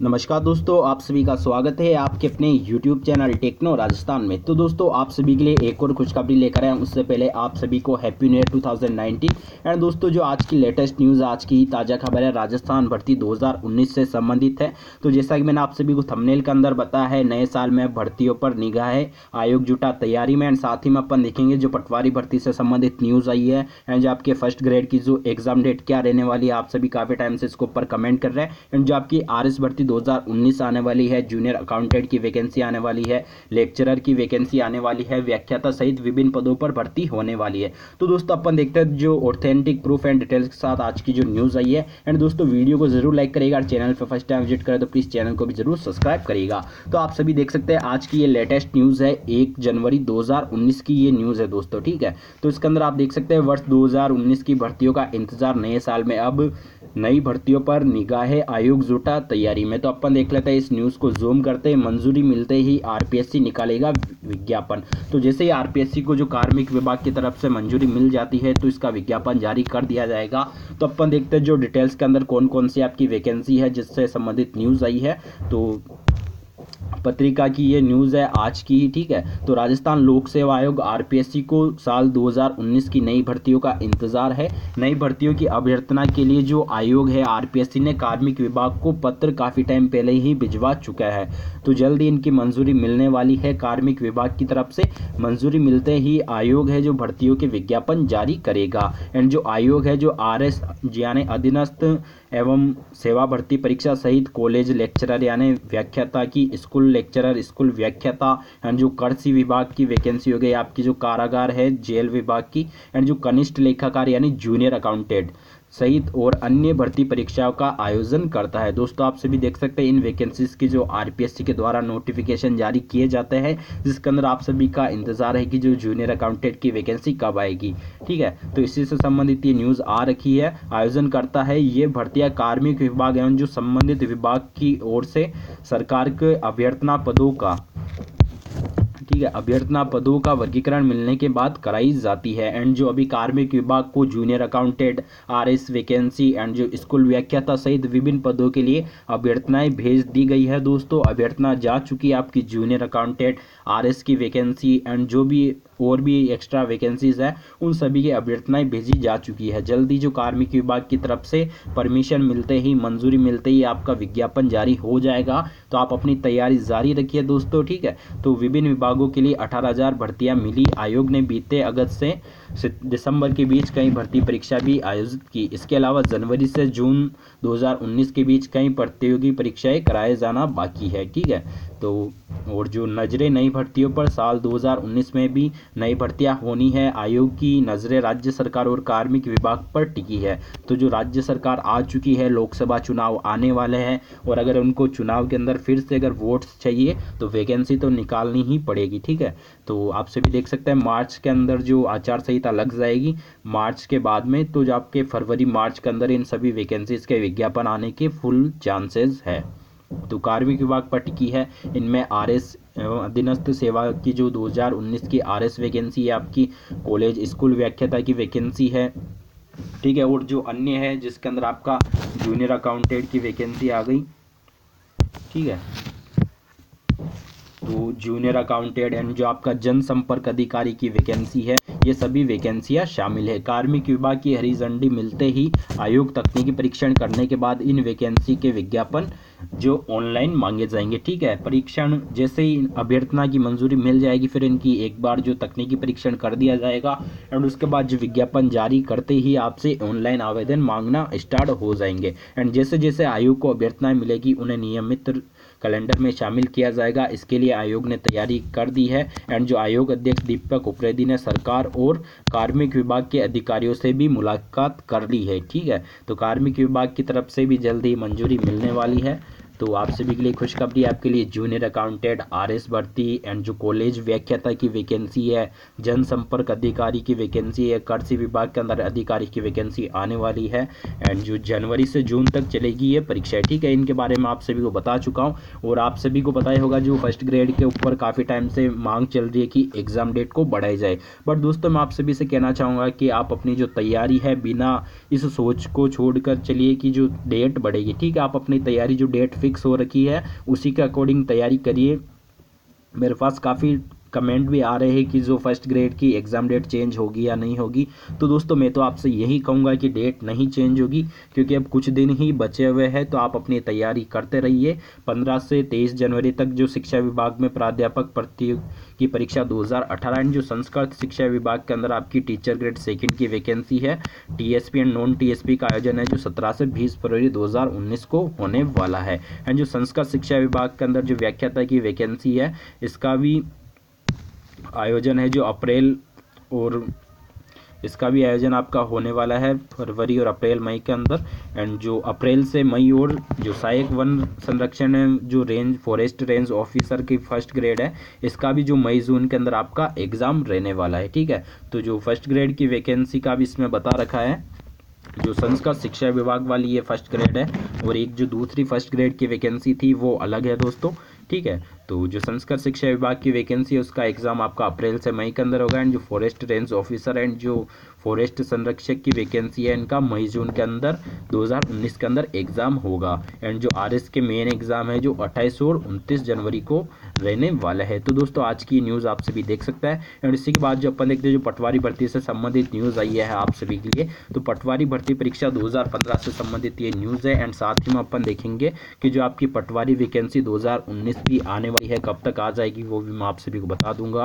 नमस्कार दोस्तों, आप सभी का स्वागत है आपके अपने YouTube चैनल टेक्नो राजस्थान में। तो दोस्तों, आप सभी के लिए एक और खुशखबरी लेकर आए उससे पहले आप सभी को हैप्पी न्यू ईयर 2019 एंड दोस्तों, जो आज की लेटेस्ट न्यूज़ आज की ताज़ा खबर है, राजस्थान भर्ती 2019 से संबंधित है। तो जैसा कि मैंने आप सभी को थमनेल के अंदर बताया है, नए साल में भर्तियों पर निगाह है, आयोग जुटा तैयारी में, एंड साथ ही में अपन देखेंगे जो पटवारी भर्ती से संबंधित न्यूज़ आई है। एंड जो आपके फ़र्स्ट ग्रेड की जो एग्ज़ाम डेट क्या रहने वाली है, आप सभी काफ़ी टाइम से इसके ऊपर कमेंट कर रहे हैं। एंड जो आपकी आर भर्ती 2019 आने वाली है जूनियर अकाउंटेंट की वैकेंसी आने वाली है लेक्चरर की वैकेंसी आने वाली है, व्याख्याता सहित विभिन्न पदों पर भर्ती होने वाली है। तो दोस्तों, अपन देखते हैं जो ऑथेंटिक प्रूफ एंड डिटेल्स के साथ आज की जो न्यूज़ आई है। एंड दोस्तों वीडियो को ज़रूर लाइक करेगा और चैनल पर फ़र्स्ट टाइम विज़िट करें तो प्लीज़ चैनल को भी ज़रूर सब्सक्राइब करेगा तो आप सभी देख सकते हैं, आज की ये लेटेस्ट न्यूज़ है, एक जनवरी दो हज़ार उन्नीस की ये न्यूज़ है दोस्तों, ठीक है? तो इसके अंदर आप देख सकते हैं, वर्ष दो हज़ार उन्नीस की भर्तियों का इंतज़ार नए साल में अब नई भर्तियों पर निगाह आयोग जुटा। तैयारी में तो अपन देख लेते हैं, इस न्यूज़ को जूम करते हैं, मंजूरी मिलते ही आरपीएससी निकालेगा विज्ञापन। तो जैसे ही आरपीएससी को जो कार्मिक विभाग की तरफ़ से मंजूरी मिल जाती है तो इसका विज्ञापन जारी कर दिया जाएगा। तो अपन देखते हैं जो डिटेल्स के अंदर कौन कौन सी आपकी वैकेंसी है, जिससे संबंधित न्यूज़ आई है। तो पत्रिका की ये न्यूज़ है आज की ही ठीक है? तो राजस्थान लोक सेवा आयोग, आरपीएससी को साल 2019 की नई भर्तियों का इंतज़ार है। नई भर्तियों की अभ्यर्थना के लिए जो आयोग है, आरपीएससी ने कार्मिक विभाग को पत्र काफ़ी टाइम पहले ही भिजवा चुका है। तो जल्दी इनकी मंजूरी मिलने वाली है कार्मिक विभाग की तरफ़ से। मंजूरी मिलते ही आयोग है जो भर्तियों के विज्ञापन जारी करेगा। एंड जो आयोग है, जो आर एस यानी अधीनस्थ एवं सेवा भर्ती परीक्षा सहित कॉलेज लेक्चरर यानी व्याख्याता की, स्कूल लेक्चरर, स्कूल व्याख्याता, एंड जो कृषि विभाग की वैकेंसी हो गई, आपकी जो कारागार है, जेल विभाग की, एंड जो कनिष्ठ लेखाकार यानी जूनियर अकाउंटेंट सहित और अन्य भर्ती परीक्षाओं का आयोजन करता है। दोस्तों, आप सभी देख सकते हैं इन वैकेंसीज की जो आरपीएससी के द्वारा नोटिफिकेशन जारी किए जाते हैं, जिसके अंदर आप सभी का इंतज़ार है कि जो जूनियर अकाउंटेंट की वैकेंसी कब आएगी। ठीक है तो इसी से संबंधित ये न्यूज़ आ रखी है। आयोजन करता है ये भर्तियाँ कार्मिक विभाग एवं जो संबंधित विभाग की ओर से सरकार के अभ्यर्थना पदों का। ठीक है अभ्यर्थना पदों का वर्गीकरण मिलने के बाद कराई जाती है। एंड जो अभी कार्मिक विभाग को junior accountant R S vacancy and जो स्कूल व्याख्याता सहित विभिन्न पदों के लिए अभ्यर्थनाएँ भेज दी गई है। दोस्तों, अभ्यर्थना जा चुकी है आपकी जूनियर अकाउंटेंट आर की वैकेंसी एंड जो भी और भी एक्स्ट्रा वैकेंसीज है, उन सभी की अभ्यर्थनाएँ भेजी जा चुकी है। जल्दी जो कार्मिक विभाग की तरफ़ से परमिशन मिलते ही, मंजूरी मिलते ही आपका विज्ञापन जारी हो जाएगा। तो आप अपनी तैयारी जारी रखिए दोस्तों, ठीक है? तो विभिन्न विभागों के लिए अठारह भर्तियाँ मिली। आयोग ने बीते अगस्त से दिसंबर के बीच कई भर्ती परीक्षा भी आयोजित की। इसके अलावा जनवरी से जून 2019 के बीच कई प्रतियोगी परीक्षाएँ कराए जाना बाकी है, ठीक है? तो और जो नज़रें नई भर्तियों पर साल 2019 में भी नई भर्तियाँ होनी है। आयोग की नज़रें राज्य सरकार और कार्मिक विभाग पर टिकी है। तो जो राज्य सरकार आ चुकी है, लोकसभा चुनाव आने वाले हैं और अगर उनको चुनाव के अंदर फिर से अगर वोट्स चाहिए तो वैकेंसी तो निकालनी ही पड़ेगी, ठीक है? तो आप सभी देख सकते हैं, मार्च के अंदर जो आचार संहिता लग जाएगी, मार्च के बाद में तो जो आपके फरवरी मार्च के अंदर इन सभी वैकेंसीज के विज्ञापन आने के फुल चांसेस है। तो कार्मिक विभाग पर की है। इनमें आर एस अधीनस्थ सेवा की जो 2019 की आर एस वैकेंसी है, आपकी कॉलेज, स्कूल व्याख्याता की वैकेंसी है, ठीक है, और जो अन्य है जिसके अंदर आपका जूनियर अकाउंटेंट की वैकेंसी आ गई, ठीक है। तो जूनियर अकाउंटेंट एंड जो आपका जनसंपर्क अधिकारी की वैकेंसी है, ये सभी वैकेंसियाँ शामिल है। कार्मिक विभाग की हरी झंडी मिलते ही आयोग तकनीकी परीक्षण करने के बाद इन वैकेंसी के विज्ञापन जो ऑनलाइन मांगे जाएँगे। ठीक है, परीक्षण जैसे ही अभ्यर्थना की मंजूरी मिल जाएगी, फिर इनकी एक बार जो तकनीकी परीक्षण कर दिया जाएगा एंड उसके बाद जो विज्ञापन जारी करते ही आपसे ऑनलाइन आवेदन मांगना स्टार्ट हो जाएँगे। एंड जैसे जैसे आयोग को अभ्यर्थनाएँ मिलेगी, उन्हें नियमित कैलेंडर में शामिल किया जाएगा। इसके लिए आयोग ने तैयारी कर दी है। एंड जो आयोग अध्यक्ष दीपक उप्रेदी ने सरकार और कार्मिक विभाग के अधिकारियों से भी मुलाकात कर ली है, ठीक है? तो कार्मिक विभाग की तरफ़ से भी जल्द ही मंजूरी मिलने वाली है। तो आप सभी के लिए खुशखबरी, आपके लिए जूनियर अकाउंटेंट आर एस भर्ती एंड जो कॉलेज व्याख्याता की वैकेंसी है, जनसंपर्क अधिकारी की वैकेंसी है, कृषि विभाग के अंदर अधिकारी की वैकेंसी आने वाली है एंड जो जनवरी से जून तक चलेगी ये परीक्षा ठीक है, इनके बारे में आप सभी को बता चुका हूँ और आप सभी को बताया होगा जो फ़र्स्ट ग्रेड के ऊपर काफ़ी टाइम से मांग चल रही है कि एग्ज़ाम डेट को बढ़ाई जाए। बट दोस्तों, मैं आप सभी से कहना चाहूँगा कि आप अपनी जो तैयारी है बिना इस सोच को छोड़कर चलिए कि जो डेट बढ़ेगी। ठीक है, आप अपनी तैयारी जो डेट फिक्स फिक्स हो रखी है। उसी के अकॉर्डिंग तैयारी करिए। मेरे पास काफ़ी कमेंट भी आ रहे हैं कि जो फ़र्स्ट ग्रेड की एग्ज़ाम डेट चेंज होगी या नहीं होगी। तो दोस्तों, मैं तो आपसे यही कहूँगा कि डेट नहीं चेंज होगी, क्योंकि अब कुछ दिन ही बचे हुए हैं तो आप अपनी तैयारी करते रहिए। पंद्रह से तेईस जनवरी तक जो शिक्षा विभाग में प्राध्यापक भर्ती की परीक्षा 2018 एंड जो संस्कृत शिक्षा विभाग के अंदर आपकी टीचर ग्रेड सेकंड की वैकेंसी है, टीएसपी एंड नॉन टीएसपी का आयोजन है, जो 17 से 20 फरवरी 2019 को होने वाला है। एंड जो संस्कृत शिक्षा विभाग के अंदर जो व्याख्याता की वैकेंसी है, इसका भी आयोजन है जो अप्रैल और इसका भी आयोजन आपका होने वाला है फरवरी और अप्रैल, मई के अंदर। एंड जो अप्रैल से मई और जो सहायक वन संरक्षण है, जो रेंज फॉरेस्ट रेंज ऑफिसर की फ़र्स्ट ग्रेड है, इसका भी जो मई, जून के अंदर आपका एग्ज़ाम रहने वाला है, ठीक है? तो जो फ़र्स्ट ग्रेड की वैकेंसी का भी इसमें बता रखा है, जो संस्कृत शिक्षा विभाग वाली ये फ़र्स्ट ग्रेड है, और एक जो दूसरी फ़र्स्ट ग्रेड की वैकेंसी थी, वो अलग है दोस्तों, ठीक है? तो जो संस्कृत शिक्षा विभाग की वैकेंसी है, उसका एग्ज़ाम आपका अप्रैल से मई के अंदर होगा एंड जो फॉरेस्ट रेंज ऑफिसर एंड जो फॉरेस्ट संरक्षक की वैकेंसी है, इनका मई जून के अंदर 2019 के अंदर एग्ज़ाम होगा। एंड जो आरएस के मेन एग्ज़ाम है, जो 28 और 29 जनवरी को रहने वाला है। तो दोस्तों, आज की न्यूज़ आप सभी देख सकते हैं। एंड इसी के बाद जो अपन देखते हैं, जो पटवारी भर्ती से संबंधित न्यूज़ आई है आप सभी के लिए तो पटवारी भर्ती परीक्षा 2015 से संबंधित ये न्यूज़ है। एंड साथ ही में अपन देखेंगे कि जो आपकी पटवारी वैकेंसी 2019 की आने वाली है, कब तक आ जाएगी वो भी मैं आप सभी को बता दूँगा।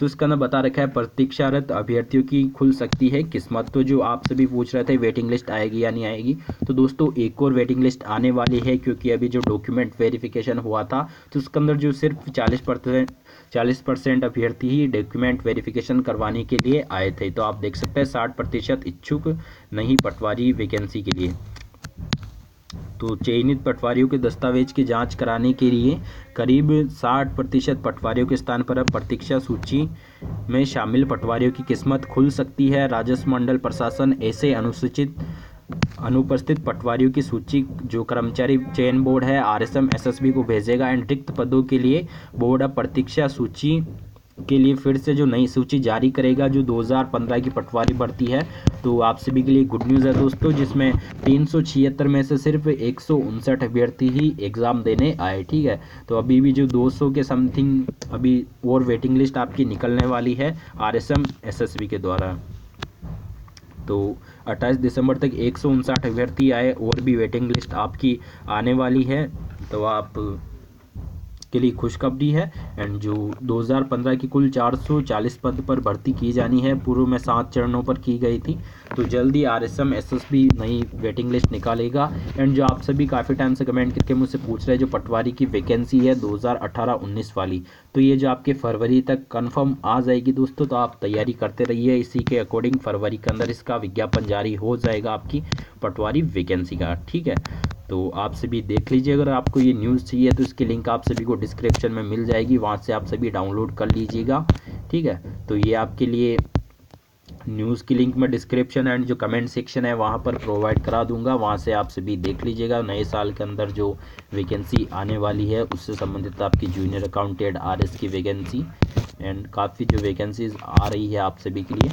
तो इसका ना बता रखा है, प्रतीक्षारत अभ्यर्थियों की खुल सकती है किस्मत। तो जो आप सभी पूछ रहे थे वेटिंग लिस्ट आएगी या नहीं आएगी तो दोस्तों, एक और वेटिंग लिस्ट आने वाली है, क्योंकि अभी जो डॉक्यूमेंट वेरिफिकेशन हुआ था तो उसके अंदर जो सिर्फ़ चालीस परसेंट चालीस परसेंट अभ्यर्थी ही डॉक्यूमेंट वेरिफिकेशन करवाने के लिए आए थे। तो आप देख सकते हैं, साठ इच्छुक, नहीं पटवारी वैकेंसी के लिए। तो चयनित पटवारियों के दस्तावेज़ की जाँच कराने के लिए करीब 60 प्रतिशत पटवारियों के स्थान पर अब प्रतीक्षा सूची में शामिल पटवारियों की किस्मत खुल सकती है। राजस्व मंडल प्रशासन ऐसे अनुसूचित, अनुपस्थित पटवारियों की सूची जो कर्मचारी चयन बोर्ड है, आरएसएम, एसएसबी को भेजेगा। एंड रिक्त पदों के लिए बोर्ड अब प्रतीक्षा सूची के लिए फिर से जो नई सूची जारी करेगा, जो 2015 की पटवारी भर्ती है तो आप सभी के लिए गुड न्यूज़ है दोस्तों, जिसमें तीन सौ छिहत्तर में से सिर्फ़ एक सौ उनसठ अभ्यर्थी ही एग्ज़ाम देने आए, ठीक है? तो अभी भी जो 200 के समथिंग अभी और वेटिंग लिस्ट आपकी निकलने वाली है आर एस के द्वारा। तो 28 दिसंबर तक एक सौ उनसठ अभ्यर्थी आए, और भी वेटिंग लिस्ट आपकी आने वाली है तो आप के लिए खुशखबरी है। एंड जो 2015 की कुल 440 पद पर भर्ती की जानी है। पूर्व में सात चरणों पर की गई थी। तो जल्दी R S M S S B नई वेटिंग लिस्ट निकालेगा। एंड जो आप सभी काफ़ी टाइम से कमेंट करके मुझसे पूछ रहे हैं, जो पटवारी की वैकेंसी है 2018-19 वाली। तो ये जो आपके फरवरी तक कंफर्म आ जाएगी दोस्तों तो आप तैयारी करते रहिए। इसी के अकॉर्डिंग फरवरी के अंदर इसका विज्ञापन जारी हो जाएगा आपकी पटवारी वैकेंसी का। ठीक है? तो आप सभी देख लीजिए, अगर आपको ये न्यूज़ चाहिए तो इसकी लिंक आप सभी को डिस्क्रिप्शन में मिल जाएगी, वहाँ से आप सभी डाउनलोड कर लीजिएगा, ठीक है? तो ये आपके लिए न्यूज़ की लिंक मैं डिस्क्रिप्शन एंड जो कमेंट सेक्शन है, वहाँ पर प्रोवाइड करा दूँगा, वहाँ से आप सभी देख लीजिएगा। नए साल के अंदर जो वैकेंसी आने वाली है, उससे संबंधित आपकी जूनियर अकाउंटेंट आर की वैकेंसी एंड काफ़ी जो वैकेंसीज आ रही है आप सभी के लिए,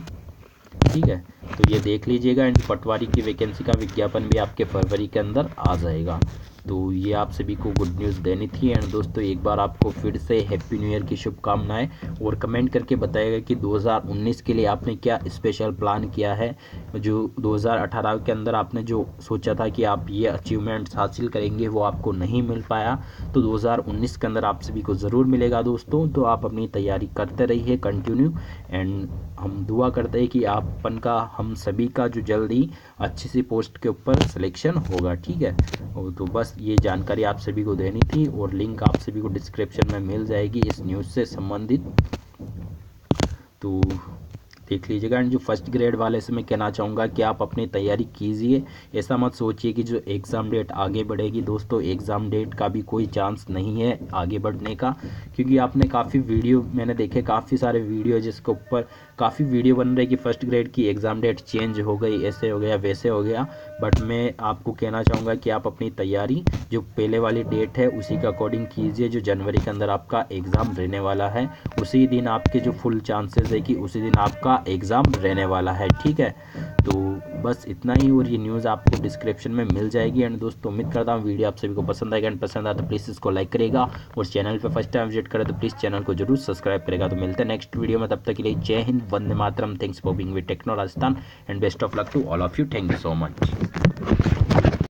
ठीक है? तो ये देख लीजिएगा, एंड पटवारी की वैकेंसी का विज्ञापन भी आपके फरवरी के अंदर आ जाएगा। तो ये आप सभी को गुड न्यूज़ देनी थी एंड दोस्तों, एक बार आपको फिर से हैप्पी न्यू ईयर की शुभकामनाएँ और कमेंट करके बताएगा कि 2019 के लिए आपने क्या स्पेशल प्लान किया है? जो 2018 के अंदर आपने जो सोचा था कि आप ये अचीवमेंट्स हासिल करेंगे, वो आपको नहीं मिल पाया। तो 2019 के अंदर आप सभी को ज़रूर मिलेगा दोस्तों। तो आप अपनी तैयारी करते रहिए कंटिन्यू एंड हम दुआ करते हैं कि आपन का, हम सभी का जो जल्दी अच्छी सी पोस्ट के ऊपर सिलेक्शन होगा, ठीक है? तो बस ये जानकारी आप सभी को देनी थी और लिंक आप सभी को डिस्क्रिप्शन में मिल जाएगी इस न्यूज़ से संबंधित। तो देख लीजिएगा एंड जो फ़र्स्ट ग्रेड वाले से मैं कहना चाहूँगा कि आप अपनी तैयारी कीजिए। ऐसा मत सोचिए कि जो एग्ज़ाम डेट आगे बढ़ेगी, दोस्तों एग्ज़ाम डेट का भी कोई चांस नहीं है आगे बढ़ने का, क्योंकि आपने काफ़ी वीडियो मैंने देखे काफ़ी सारे वीडियो जिसके ऊपर काफ़ी वीडियो बन रहे कि फ़र्स्ट ग्रेड की एग्ज़ाम डेट चेंज हो गई, ऐसे हो गया, वैसे हो गया। बट मैं आपको कहना चाहूँगा कि आप अपनी तैयारी, जो पहले वाली डेट है, उसी के अकॉर्डिंग कीजिए, जो जनवरी के अंदर आपका एग्ज़ाम रहने वाला है। उसी दिन आपके जो फुल चांसेस है कि उसी दिन आपका एग्ज़ाम रहने वाला है, ठीक है? तो बस इतना ही, और ये न्यूज़ आपको डिस्क्रिप्शन में मिल जाएगी। एंड दोस्तों, उम्मीद करता हूँ वीडियो आप सभी को पसंद आएगा। एंड पसंद आए तो प्लीज़ इसको लाइक करेगा। और चैनल पर फ़र्स्ट टाइम विज़िट करें तो प्लीज़ चैनल को ज़रूर सब्सक्राइब करेगा। तो मिलते हैं नेक्स्ट वीडियो में। तब तक के लिए जय हिंद, वंदे मातरम। Thanks for being with Techno Rajasthan and best of luck to all of you thank you so much